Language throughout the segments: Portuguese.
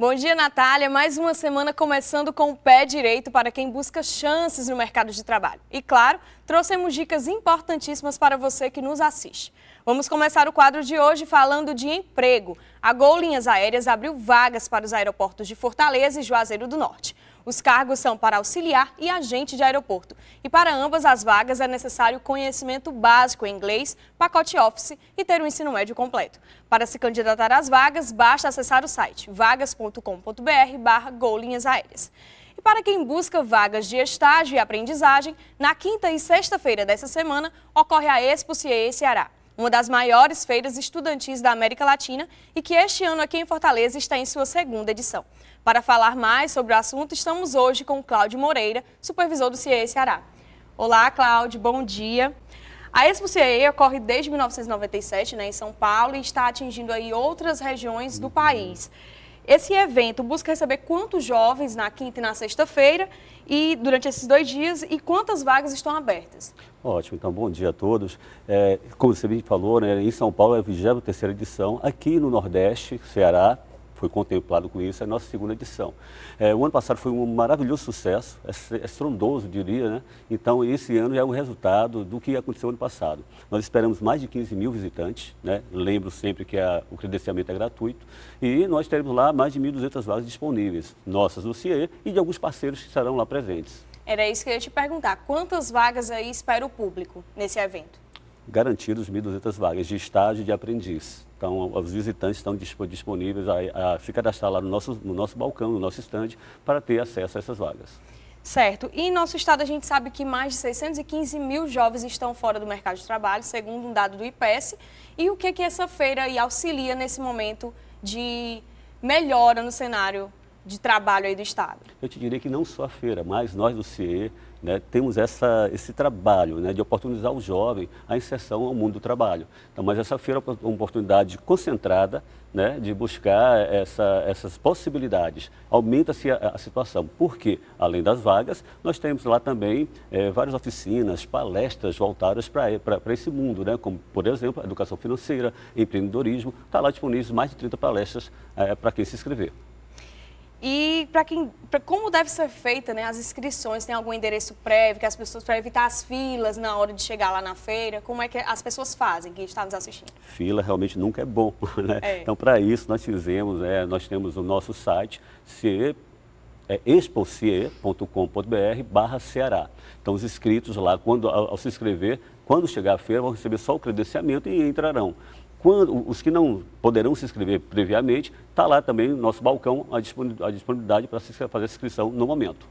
Bom dia, Natália. Mais uma semana começando com o pé direito para quem busca chances no mercado de trabalho. E, claro, trouxemos dicas importantíssimas para você que nos assiste. Vamos começar o quadro de hoje falando de emprego. A Gol Linhas Aéreas abriu vagas para os aeroportos de Fortaleza e Juazeiro do Norte. Os cargos são para auxiliar e agente de aeroporto. E para ambas as vagas é necessário conhecimento básico em inglês, pacote Office e ter o um ensino médio completo. Para se candidatar às vagas, basta acessar o site vagas.com.br barra Aéreas. E para quem busca vagas de estágio e aprendizagem, na quinta e sexta-feira dessa semana ocorre a Expo CIE Ceará uma das maiores feiras estudantis da América Latina e que este ano aqui em Fortaleza está em sua segunda edição. Para falar mais sobre o assunto, estamos hoje com Cláudio Moreira, supervisor do CIE Ceará. Olá, Cláudio, bom dia. A Expo CIE ocorre desde 1997 né, em São Paulo e está atingindo aí outras regiões do país. Esse evento busca receber quantos jovens na quinta e na sexta-feira e durante esses dois dias e quantas vagas estão abertas? Ótimo, então bom dia a todos. É, como você bem falou, né, em São Paulo é a 23 edição, aqui no Nordeste, Ceará, foi contemplado com isso, é a nossa segunda edição. É, o ano passado foi um maravilhoso sucesso, é, é estrondoso, diria, né? Então, esse ano já é um resultado do que aconteceu ano passado. Nós esperamos mais de 15 mil visitantes, né? Lembro sempre que a, o credenciamento é gratuito e nós teremos lá mais de 1.200 vagas disponíveis, nossas do CIE e de alguns parceiros que estarão lá presentes. Era isso que eu ia te perguntar. Quantas vagas aí espera o público nesse evento? Garantidos 1.200 vagas de estágio de aprendiz. Então, os visitantes estão disponíveis a, a se cadastrar lá no nosso, no nosso balcão, no nosso estande, para ter acesso a essas vagas. Certo. E em nosso estado a gente sabe que mais de 615 mil jovens estão fora do mercado de trabalho, segundo um dado do IPES. E o que, que essa feira auxilia nesse momento de melhora no cenário de trabalho aí do Estado? Eu te diria que não só a feira, mas nós do CIE né, temos essa, esse trabalho né, de oportunizar o jovem a inserção ao mundo do trabalho. Então, mas essa feira é uma oportunidade concentrada né, de buscar essa, essas possibilidades. Aumenta-se a, a, situação, porque, além das vagas, nós temos lá também é, várias oficinas, palestras voltadas para esse mundo, né, como, por exemplo, educação financeira, empreendedorismo. Está lá disponíveis mais de 30 palestras é, para quem se inscrever. E para quem, pra como deve ser feita né, as inscrições? Tem algum endereço prévio que as pessoas, para evitar as filas na hora de chegar lá na feira, como é que as pessoas fazem que estão nos assistindo? Fila realmente nunca é bom, né? É. Então, para isso, nós fizemos, é, nós temos o nosso site, CE, é barra Ceará. Então, os inscritos lá, quando, ao, ao se inscrever, quando chegar a feira, vão receber só o credenciamento e entrarão. Quando, os que não poderão se inscrever previamente, está lá também no nosso balcão a disponibilidade para fazer a inscrição no momento.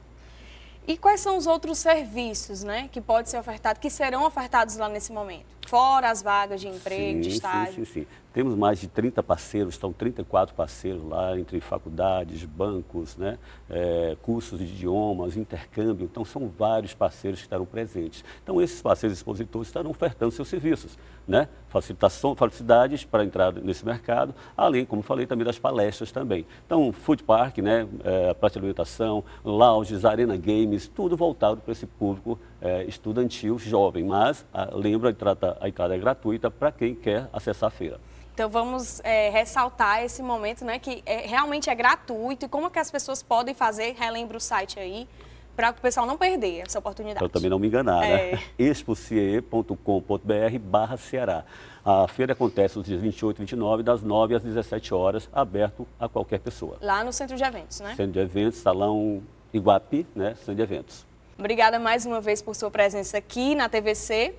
E quais são os outros serviços né, que podem ser ofertados, que serão ofertados lá nesse momento? Fora as vagas de emprego, sim, de estágio? Sim, sim, sim. Temos mais de 30 parceiros, estão 34 parceiros lá, entre faculdades, bancos, né, é, cursos de idiomas, intercâmbio. Então, são vários parceiros que estarão presentes. Então, esses parceiros expositores estarão ofertando seus serviços, né? Facilitação, facilidades para entrar nesse mercado, além, como falei, também das palestras também. Então, food park, né, é, praça de alimentação, lounges, arena games, tudo voltado para esse público é, estudantil jovem. Mas, a, lembro, a entrada, a entrada é gratuita para quem quer acessar a feira. Então vamos é, ressaltar esse momento, né, que é, realmente é gratuito e como é que as pessoas podem fazer, relembra o site aí, para o pessoal não perder essa oportunidade. Para também não me enganar, né? é. né? expocie.com.br barra Ceará. A feira acontece nos dias 28 e 29, das 9 às 17 horas, aberto a qualquer pessoa. Lá no Centro de Eventos, né? Centro de Eventos, Salão Iguapi, né? Centro de Eventos. Obrigada mais uma vez por sua presença aqui na TVC.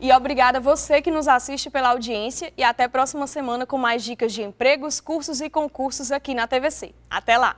E obrigada a você que nos assiste pela audiência e até próxima semana com mais dicas de empregos, cursos e concursos aqui na TVC. Até lá!